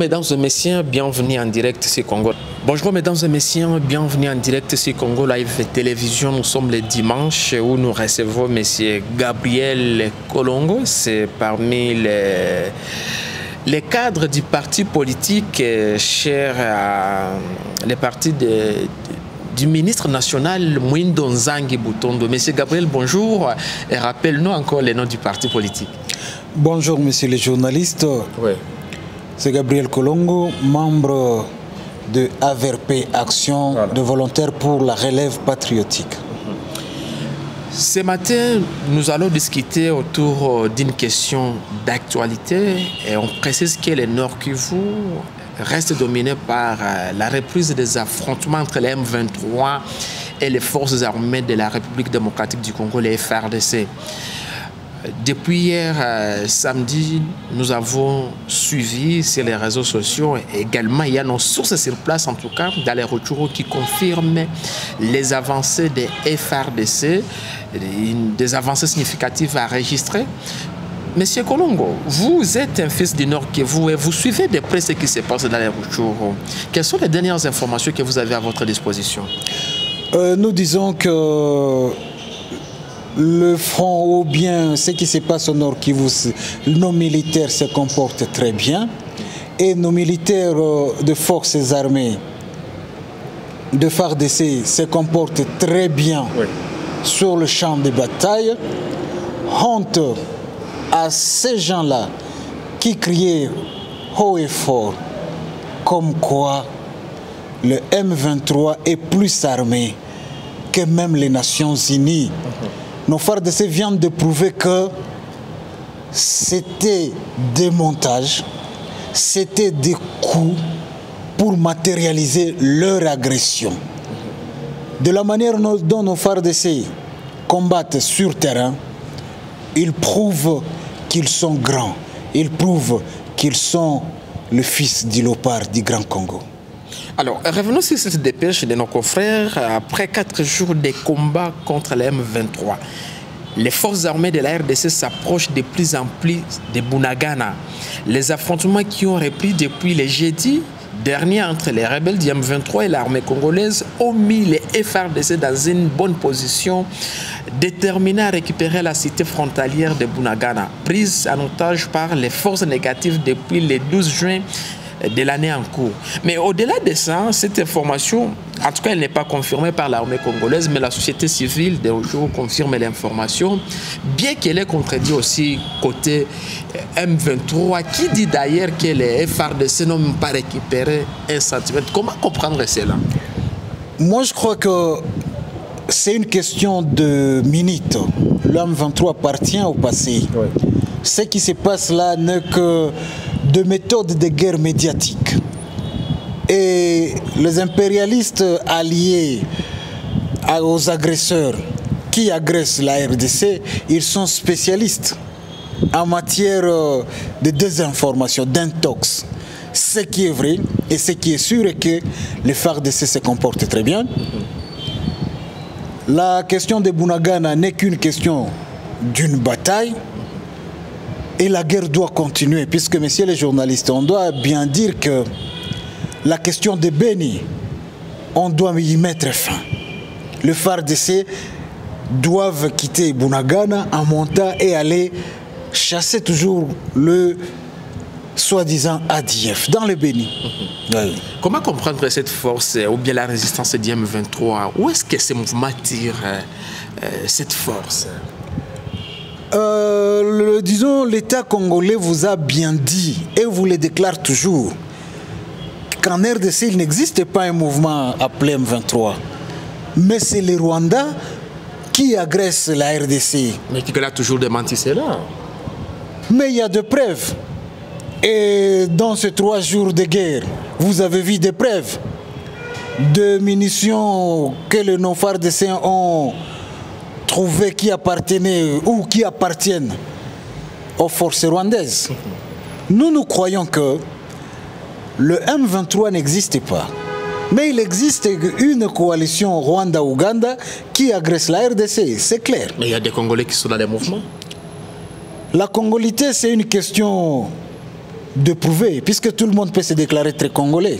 mesdames et messieurs, bienvenue en direct sur Congo. Bonjour mesdames et messieurs, bienvenue en direct sur Congo Live Télévision. Nous sommes le dimanche où nous recevons monsieur Gabriel Kolongo. C'est parmi les, les cadres du parti politique euh, cher à les partis de- du ministre national Mwindo Nzangi Boutondo. Monsieur Gabriel, bonjour et rappelle-nous encore les noms du parti politique. Bonjour, monsieur les journalistes. Oui. C'est Gabriel Colongo, membre de AVRP Action Voilà. de volontaires pour la relève patriotique. Ce matin, nous allons discuter autour euh, d'une question d'actualité et on précise que le Nord Kivu reste dominé par euh, la reprise des affrontements entre les M23 et les forces armées de la République démocratique du Congo, les FRDC. Depuis hier euh, samedi, nous avons suivi sur les réseaux sociaux également il y a nos sources sur place en tout cas dans les retours qui confirment les avancées des FRDC, des avancées significatives à enregistrer. Monsieur Colombo, vous êtes un fils du Nord Kivu et vous suivez de près ce qui se passe dans les retours. Quelles sont les dernières informations que vous avez à votre disposition? Euh, nous disons que le front ou bien ce qui se passe au Nord Kivu, nos militaires se comportent très bien et nos militaires euh, de forces armées de FARDC se comportent très bien sur le champ de bataille. Honte à ces gens-là qui criaient haut et fort comme quoi le M23 est plus armé que même les Nations Unies. Nos FARDC viennent de prouver que c'était des montages, c'était des coups pour matérialiser leur agression. De la manière dont nos FARDC combattent sur terrain, ils prouvent qu'ils sont grands, ils prouvent qu'ils sont le fils du Lopard du Grand Congo. Alors, revenons sur cette dépêche de nos confrères. Après quatre jours de combats contre les M23, les forces armées de la RDC s'approchent de plus en plus de Bunagana. Les affrontements qui ont repris depuis le jeudi dernier entre les rebelles du M23 et l'armée congolaise ont mis les FRDC dans une bonne position, déterminés à récupérer la cité frontalière de Bunagana, prise en otage par les forces négatives depuis le 12 juin de l'année en cours. Mais au-delà de ça, cette information, en tout cas, elle n'est pas confirmée par l'armée congolaise, mais la société civile de jour confirme l'information, bien qu'elle est contredite aussi côté euh, M23, qui dit d'ailleurs que les FRDC n'ont même pas récupéré un centimètre. Comment comprendre cela? Moi, je crois que c'est une question de minutes. L'homme 23 appartient au passé. Ce qui se passe là n'est que de méthodes de guerre médiatique. Et les impérialistes alliés aux agresseurs qui agressent la RDC, ils sont spécialistes en matière euh, de désinformation, d'intox. Ce qui est vrai et ce qui est sûr est que les FARDC se comportent très bien. La question de Bunagana n'est qu'une question d'une bataille et la guerre doit continuer puisque, messieurs les journalistes, on doit bien dire que la question de Beni, on doit y mettre fin. Les FARDC doivent quitter Bunagana en montant et aller chasser toujours le soi-disant ADF dans le Béni. Oui. Comment comprendre cette force euh, ou bien la résistance du M23 Où est-ce que ce mouvement tire euh, euh, cette force? Euh, le- disons, l'État congolais vous a bien dit et vous le déclare toujours qu'en RDC, il n'existe pas un mouvement appelé M23. Mais c'est le Rwanda qui agresse la RDC. Mais qui a toujours démenti cela Mais il y a de preuves. Et dans ces trois jours de guerre, vous avez vu des preuves de munitions que les non-FARDC ont trouvées qui appartenaient ou qui appartiennent aux forces rwandaises. Nous, nous croyons que le M23 n'existe pas. Mais il existe une coalition Rwanda-Ouganda qui agresse la RDC, c'est clair. Mais il y a des Congolais qui sont dans les mouvements. La congolité, c'est une question de prouver, puisque tout le monde peut se déclarer très congolais.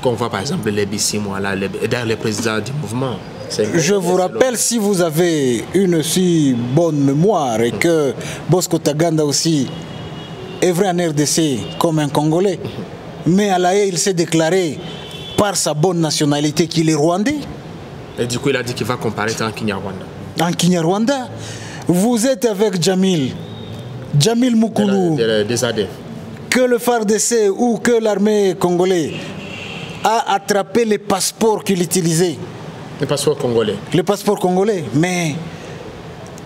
Qu'on voit par exemple les Bissimois, les présidents du mouvement. Je vous rappelle, si vous avez une si bonne mémoire et que Bosco Taganda aussi est vrai en RDC comme un Congolais, mais à la haie, il s'est déclaré par sa bonne nationalité qu'il est rwandais, Et du coup, il a dit qu'il va comparaître en Kinyarwanda. en Kinyarwanda. Vous êtes avec Jamil, Jamil Moukoulou, des ADF. que le FARDC ou que l'armée congolaise a attrapé les passeports qu'il utilisait. Les passeports congolais. le passeport congolais, mais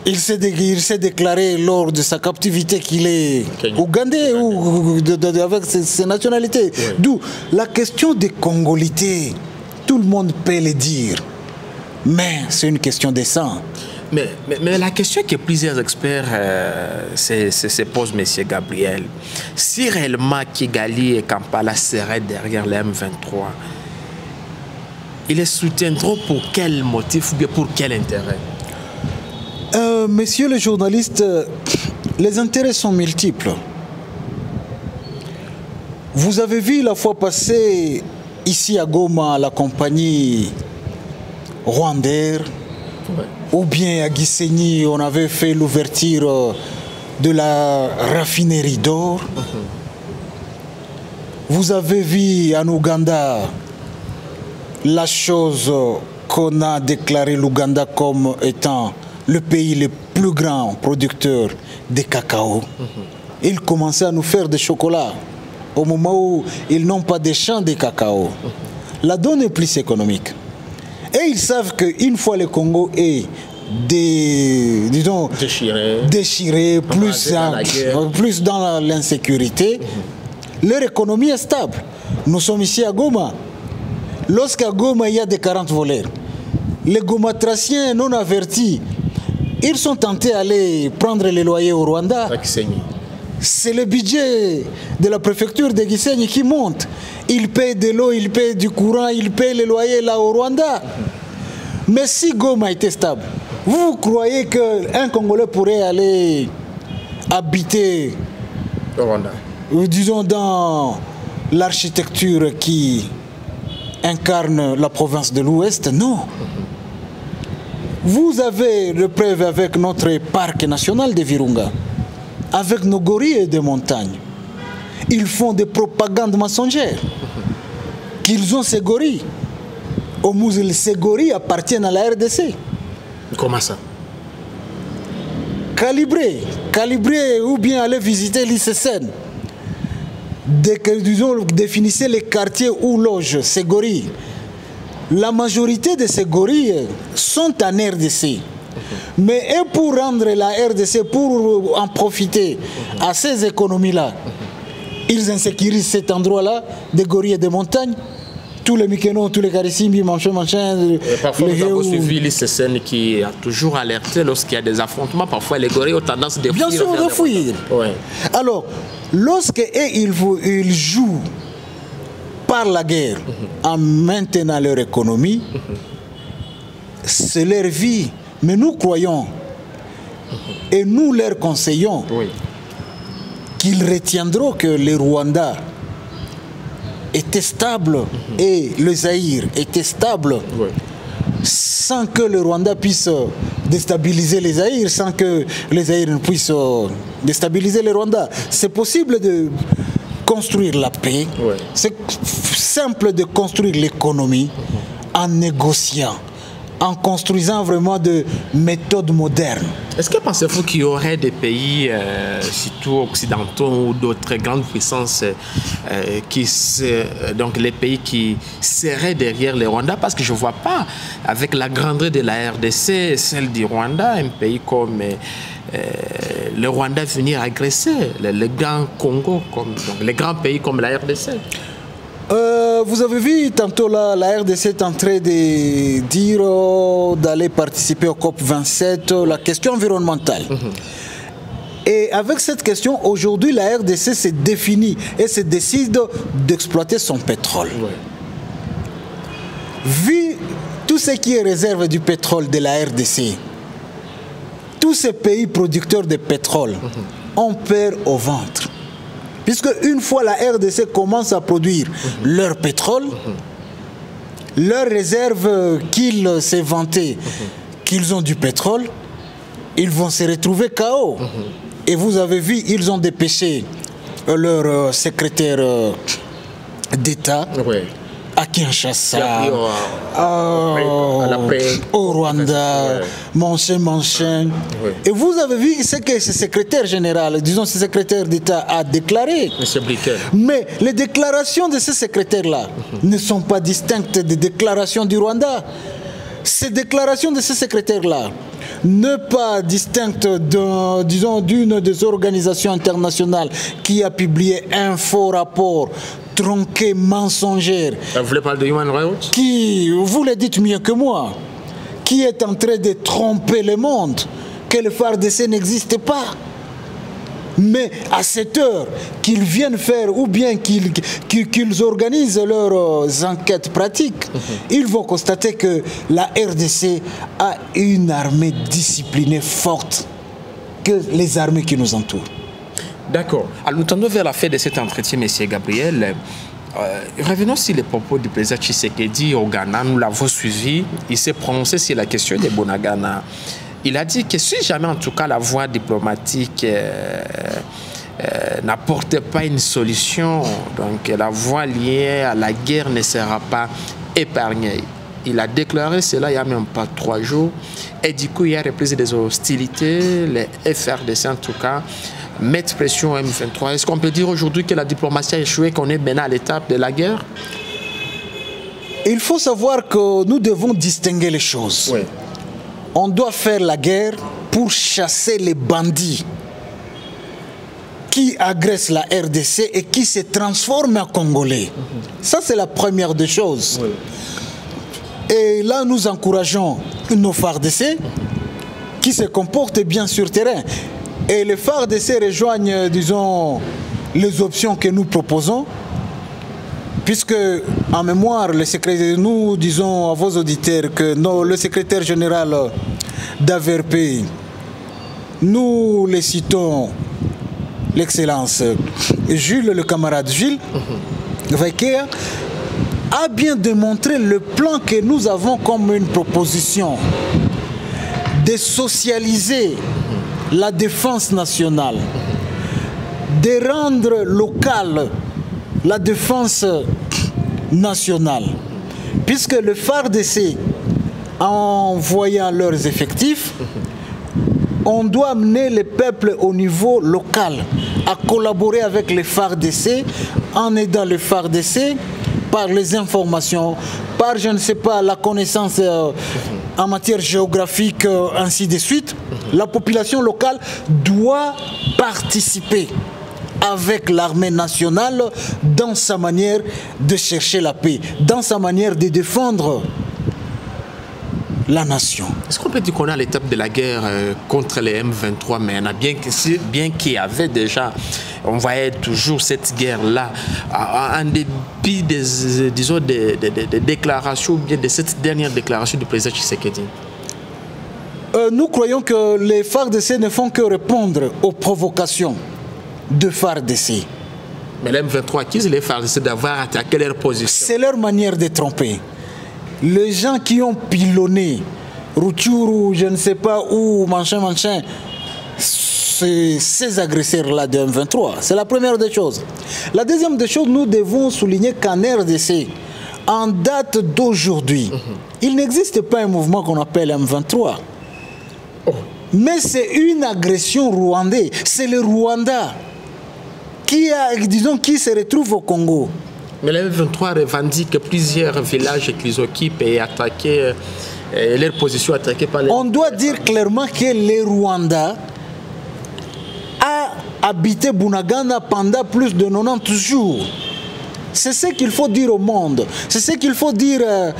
il s'est, dé- il s'est déclaré lors de sa captivité qu'il est Kenya. ougandais ou de- de- de- avec ses, ses nationalités. D'où la question des congolités, tout le monde peut le dire, mais c'est une question de sang. Mais, mais, mais la question que plusieurs experts euh, se, se- se posent, M. Gabriel, si réellement Kigali et Kampala seraient derrière les M23, ils les soutiendront pour quel motif ou bien pour quel intérêt? Euh, messieurs les journalistes, euh, les intérêts sont multiples. Vous avez vu la fois passée ici à Goma la compagnie Rwandair ou bien à Gisenyi on avait fait l'ouverture euh, de la raffinerie d'or. Vous avez vu en Ouganda la chose qu'on a déclaré l'Ouganda comme étant le pays le plus grand producteur de cacao. Ils commençaient à nous faire des chocolats au moment où ils n'ont pas de champs de cacao. La donne est plus économique. Et ils savent qu'une fois le Congo est des, disons, Déchiré. déchiré, plus, dans en- plus l'insécurité, leur économie est stable. Nous sommes ici à Goma. Lorsqu'à Goma, il y a des 40 voleurs, les gomatraciens non avertis, ils sont tentés d'aller prendre les loyers au Rwanda. C'est le budget de la préfecture de Gisenyi qui monte. Ils payent de l'eau, ils payent du courant, ils payent les loyers là au Rwanda. Mais si Goma était stable, vous croyez qu'un Congolais pourrait aller habiter, Au Rwanda. disons, dans l'architecture qui incarne la province de l'Ouest Non. Vous avez le preuve avec notre parc national de Virunga, avec nos gorilles et des montagnes. Ils font des propagandes mensongères. Qu'ils ont ces gorilles. Au Moussil, ces gorilles appartiennent à la RDC. Comment ça? Calibrer, calibrer ou bien aller visiter l'ICCN. Définissez les quartiers où logent ces gorilles. La majorité de ces gorilles sont en RDC. Mais pour rendre la RDC, pour en profiter à ces économies-là, ils insécurisent cet endroit-là, des gorilles et des montagnes. Tous les Mykénos, tous les Karissimbi, machin, machin. Et Parfois, les nous avons suivi l'ICCN qui a toujours alerté lorsqu'il y a des affrontements. Parfois, les gorilles ont tendance de Bien fuir sûr, vers de les fuir. Rwandais. Ouais. Alors, lorsque ils, ils jouent par la guerre en maintenant leur économie, c'est leur vie. Mais nous croyons et nous leur conseillons Oui. qu'ils retiendront que le Rwanda était stable et le Zaïre était stable sans que le Rwanda puisse euh, déstabiliser les Zaïre, sans que les Zaïre ne puissent euh, déstabiliser le Rwanda. C'est possible de construire la paix. Ouais. C'est simple de construire l'économie en négociant, en construisant vraiment de méthodes modernes. Est-ce que pensez-vous qu'il y aurait des pays, euh, surtout occidentaux ou d'autres grandes puissances, euh, qui euh, donc les pays qui seraient derrière le Rwanda? Parce que je ne vois pas, avec la grandeur de la RDC, celle du Rwanda, un pays comme le Rwanda venir agresser le, grand Congo, comme, les grands pays comme la RDC. Euh, vous avez vu tantôt là, la RDC est en train de dire euh, d'aller participer au COP 27, euh, la question environnementale. Et avec cette question, aujourd'hui, la RDC se définit et se décide d'exploiter son pétrole. vu tout ce qui est réserve du pétrole de la RDC, tous ces pays producteurs de pétrole, on perd au ventre. Puisque une fois la RDC commence à produire leur pétrole, leurs réserves qu'ils s'est qu'ils ont du pétrole, ils vont se retrouver KO. Et vous avez vu, ils ont dépêché leur euh, secrétaire euh, d'État. Kinshasa, au- euh, paix. au Rwanda. Manchin, Manchin. Ouais. Et vous avez vu ce que ce secrétaire général, disons ce secrétaire d'État a déclaré. Monsieur. Mais les déclarations de ce secrétaire-là ne sont pas distinctes des déclarations du Rwanda. Ces déclarations de ce secrétaire-là ne pas distinctes d'un- disons, d'une des organisations internationales qui a publié un faux rapport tronqué, mensongère, Euh, Vous voulez parler de Human Rights qui, vous le dites mieux que moi, qui est en train de tromper le monde, que le FARDC n'existe pas. Mais à cette heure qu'ils viennent faire ou bien qu'ils organisent leurs euh, enquêtes pratiques, ils vont constater que la RDC a une armée disciplinée forte que les armées qui nous entourent. D'accord. Nous tendons vers la fin de cet entretien, Monsieur Gabriel. Euh, revenons sur les propos du président Tshisekedi au Ghana. Nous l'avons suivi. Il s'est prononcé sur la question des Bonagana. Il a dit que si jamais, en tout cas, la voie diplomatique euh, euh, n'apporte pas une solution, donc la voie liée à la guerre ne sera pas épargnée. Il a déclaré cela il n'y a même pas trois jours. Et du coup, il y a reprise des hostilités. Les FRDC, en tout cas, mettent pression au M23. Est-ce qu'on peut dire aujourd'hui que la diplomatie a échoué, qu'on est maintenant à l'étape de la guerre? Il faut savoir que nous devons distinguer les choses. On doit faire la guerre pour chasser les bandits qui agressent la RDC et qui se transforment en Congolais. Ça, c'est la première des choses. Et là, nous encourageons nos FARDC qui se comportent bien sur terrain. Et les FARDC rejoignent, disons, les options que nous proposons. Puisque, en mémoire, le secrétaire, nous disons à vos auditeurs que le secrétaire général d'AVRP, nous les citons, l'Excellence Jules, le camarade Jules, Vaiker, a bien démontré le plan que nous avons comme une proposition de socialiser la défense nationale, de rendre locale la défense nationale. Puisque le FARDC, en voyant leurs effectifs, on doit amener le peuple au niveau local à collaborer avec les FARDC en aidant les FARDC par les informations, par, je ne sais pas, la connaissance euh, en matière géographique, euh, ainsi de suite. La population locale doit participer avec l'armée nationale dans sa manière de chercher la paix, dans sa manière de défendre la nation. Est-ce qu'on peut dire qu'on est à l'étape de la guerre euh, contre les M23 maintenant, bien que si- bien qu'il y avait déjà, on voyait toujours cette guerre-là, en dépit des, euh, disons, des, des- des- des déclarations, ou bien de cette dernière déclaration du président Tshisekedi? Euh, nous croyons que les FARDC ne font que répondre aux provocations de FARDC. Mais les M23 accusent les FARDC d'avoir attaqué leur position. C'est leur manière de tromper. Les gens qui ont pilonné Rutshuru, je ne sais pas où, machin, machin, ces agresseurs-là de M23. C'est la première des choses. La deuxième des choses, nous devons souligner qu'en RDC, en date d'aujourd'hui, il n'existe pas un mouvement qu'on appelle M23. Mais c'est une agression rwandaise. C'est le Rwanda qui, a, disons, qui se retrouve au Congo. Mais les M23 revendiquent plusieurs villages qu'ils occupent et attaqués, euh, leur position attaquée par les... On doit dire clairement que le Rwanda a habité Bunagana pendant plus de 90 jours. C'est ce qu'il faut dire au monde. C'est ce qu'il faut dire euh,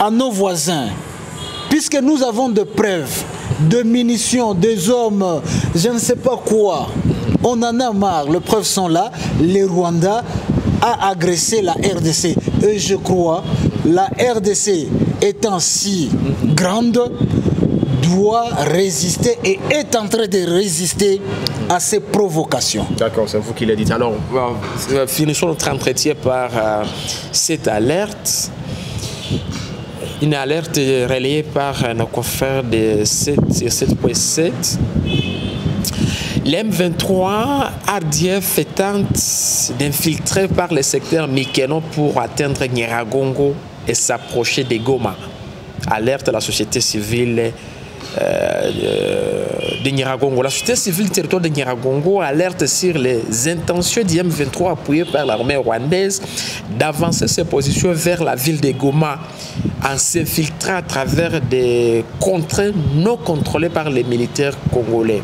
à nos voisins. Puisque nous avons de preuves, de munitions, des hommes, je ne sais pas quoi. On en a marre. Les preuves sont là. Le Rwanda a agressé la RDC. Et je crois la RDC étant si grande, doit résister et est en train de résister à ces provocations. D'accord, c'est vous qui l'avez dit. Alors, euh, finissons notre entretien par euh, cette alerte. Une alerte relayée par nos confrères de 7 7.7. L'M23 RDF tente d'infiltrer par le secteur Mikeno pour atteindre Nyiragongo et s'approcher de Goma. Alerte la société civile de Nyiragongo. La société civile du territoire de Nyiragongo alerte sur les intentions du M23 appuyé par l'armée rwandaise d'avancer ses positions vers la ville de Goma en s'infiltrant à travers des contrées non contrôlées par les militaires congolais.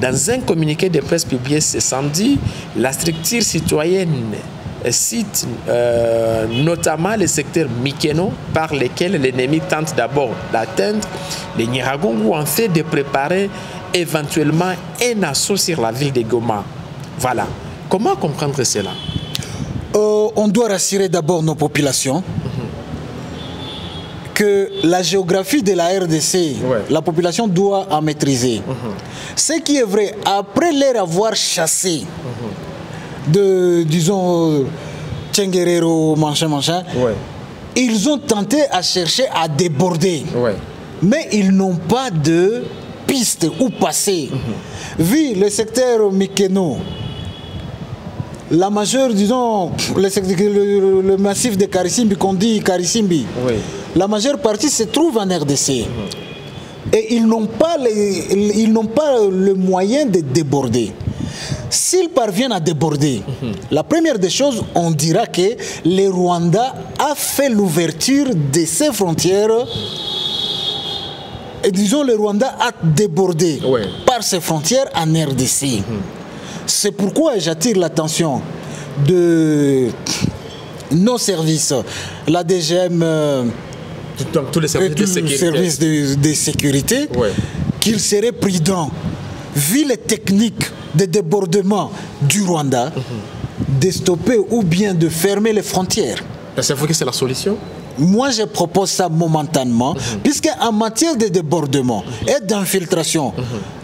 Dans un communiqué de presse publié ce samedi, la structure citoyenne cite euh, notamment les secteurs Mikeno par lesquels l'ennemi tente d'abord d'atteindre les Nyiragongo en fait de préparer éventuellement un assaut sur la ville de Goma. Voilà. Comment comprendre cela? Euh, on doit rassurer d'abord nos populations que la géographie de la RDC, Ouais. la population doit en maîtriser. Ce qui est vrai, après les avoir chassés de, disons, Tchenguerero, machin, machin, Ouais. ils ont tenté à chercher à déborder. Ouais. Mais ils n'ont pas de piste où passer. Vu le secteur Mikeno, la majeure, disons, le, secteur- le- le massif de Karisimbi, qu'on dit Karisimbi, Oui. la majeure partie se trouve en RDC. Et ils n'ont pas, les- ils n'ont pas le moyen de déborder. S'ils parviennent à déborder, la première des choses, on dira que le Rwanda a fait l'ouverture de ses frontières. Et disons, le Rwanda a débordé Ouais. par ses frontières en RDC. C'est pourquoi j'attire l'attention de nos services, la DGM. euh, Donc tous les services de sécurité. services de, de sécurité Ouais. qu'il serait prudent, vu les techniques de débordement du Rwanda, de stopper ou bien de fermer les frontières. Pensez-vous que c'est la solution? Moi, je propose ça momentanément, puisque en matière de débordement et d'infiltration,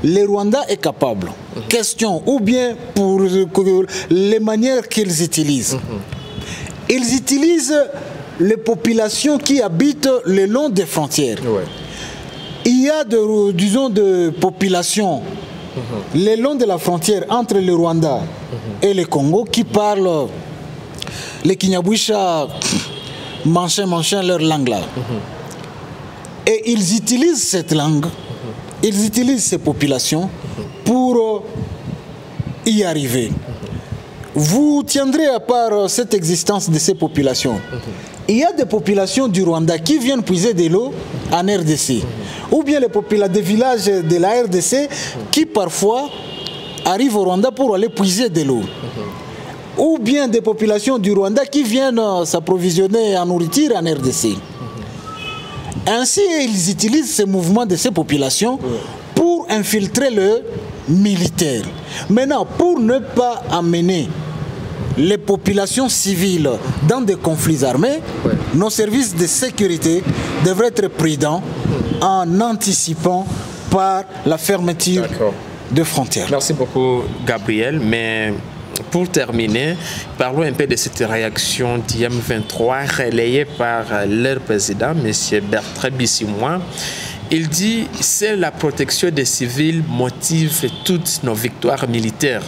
le Rwanda est capable. Question, ou bien pour les manières qu'ils utilisent. Ils utilisent les populations qui habitent le long des frontières. Ouais. Il y a, de, disons, de populations le long de la frontière entre le Rwanda et le Congo qui parlent le Kinyabwisha, manchin, manchin, leur langue là. Et ils utilisent cette langue, ils utilisent ces populations pour euh, y arriver. Vous tiendrez à part euh, cette existence de ces populations. Il y a des populations du Rwanda qui viennent puiser de l'eau en RDC. Ou bien les populations des villages de la RDC qui parfois arrivent au Rwanda pour aller puiser de l'eau. Ou bien des populations du Rwanda qui viennent euh, s'approvisionner en nourriture en RDC. Ainsi, ils utilisent ces mouvements de ces populations pour infiltrer le militaire. Maintenant, pour ne pas amener les populations civiles dans des conflits armés, Ouais. nos services de sécurité devraient être prudents en anticipant par la fermeture de frontières. Merci beaucoup, Gabriel. Mais pour terminer, parlons un peu de cette réaction d'IM23 relayée par leur président, M. Bertrand Bissimois. Il dit c'est la protection des civils motive toutes nos victoires militaires.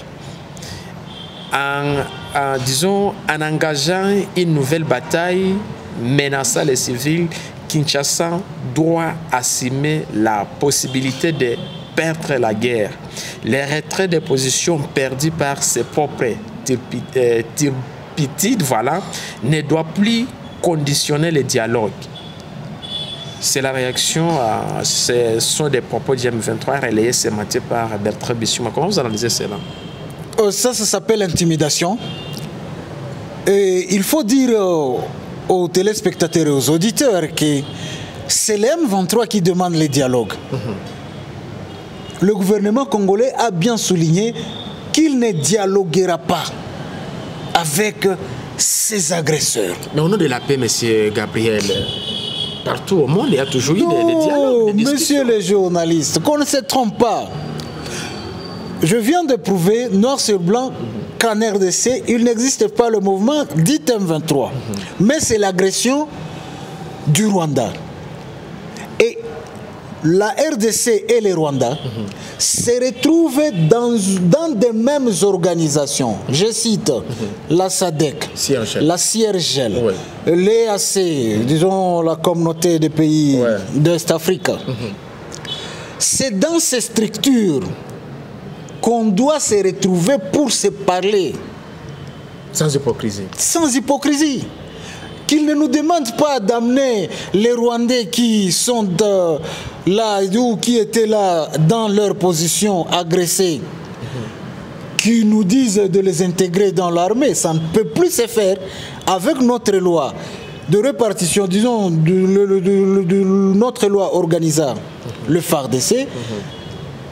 En, en, en engageant une nouvelle bataille menaçant les civils, Kinshasa doit assumer la possibilité de perdre la guerre. Les retraits des positions perdues par ses propres turpi- euh, voilà, ne doit plus conditionner le dialogue. C'est la réaction à ce sont des propos du M23 relayés ce matin par Bertrand Bissuma. Comment vous analysez cela? Ça, ça s'appelle intimidation. Et il faut dire euh, aux téléspectateurs et aux auditeurs que c'est l'M23 qui demande les dialogues. Le gouvernement congolais a bien souligné qu'il ne dialoguera pas avec ces agresseurs. Mais au nom de la paix, monsieur Gabriel, partout au monde, il y a toujours eu des, dialogues. Des monsieur les journalistes, qu'on ne se trompe pas. Je viens de prouver, noir sur blanc, qu'en RDC, il n'existe pas le mouvement dit M23. Mais c'est l'agression du Rwanda. Et la RDC et le Rwanda se retrouvent dans, dans des mêmes organisations. Je cite la SADC, CIRGL. la CIRGL, Ouais. l'EAC, disons la communauté des pays Ouais. d'Est Afrique. C'est dans ces structures qu'on doit se retrouver pour se parler Sans hypocrisie. sans hypocrisie. Qu'ils ne nous demandent pas d'amener les Rwandais qui sont euh, là ou qui étaient là dans leur position agressés, qui nous disent de les intégrer dans l'armée. Ça ne peut plus se faire avec notre loi de répartition, disons, de, notre loi organisant le FARDC.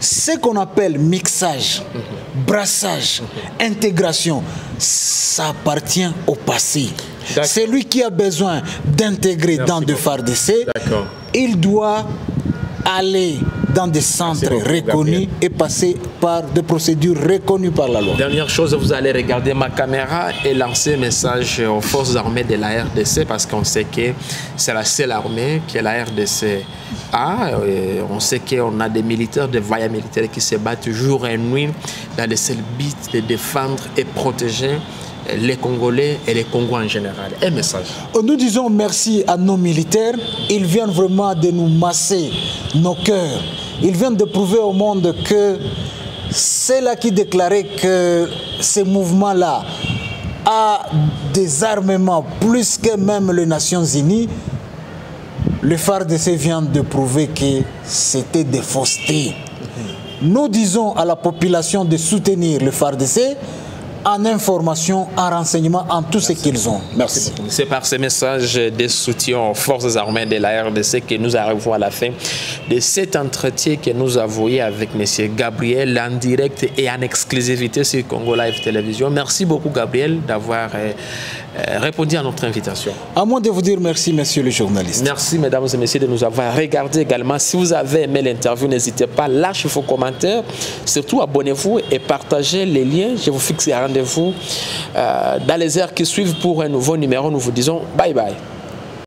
Ce qu'on appelle mixage, brassage, intégration, ça appartient au passé. C'est lui qui a besoin d'intégrer dans beaucoup. FARDC. Il doit aller dans des centres beaucoup, reconnus Gabriel. et passer par des procédures reconnues par la loi. Dernière chose, vous allez regarder ma caméra et lancer un message aux forces armées de la RDC parce qu'on sait que c'est la seule armée que la RDC a. Et on sait qu'on a des militaires, des voyants militaires qui se battent jour et nuit dans le seul but de défendre et protéger les Congolais et les Congos en général. Un message. Nous disons merci à nos militaires. Ils viennent vraiment de nous masser nos cœurs. Ils viennent de prouver au monde que c'est là qui déclarait que ce mouvement-là a des armements plus que même les Nations Unies. Le FARDC vient de prouver que c'était des faussetés. Nous disons à la population de soutenir le FARDC en information, en renseignement, en tout ce qu'ils ont. Merci. C'est par ce message de soutien aux forces armées de la RDC que nous arrivons à la fin de cet entretien que nous avons eu avec M. Gabriel en direct et en exclusivité sur Congo Live Télévision. Merci beaucoup, Gabriel, d'avoir euh, euh, répondu à notre invitation. À moi de vous dire merci, monsieur le journaliste. Merci, mesdames et messieurs, de nous avoir regardés également. Si vous avez aimé l'interview, n'hésitez pas, lâchez vos commentaires. Surtout, abonnez-vous et partagez les liens. Je vous fixe un rendez-vous euh, dans les heures qui suivent pour un nouveau numéro. Nous vous disons bye bye.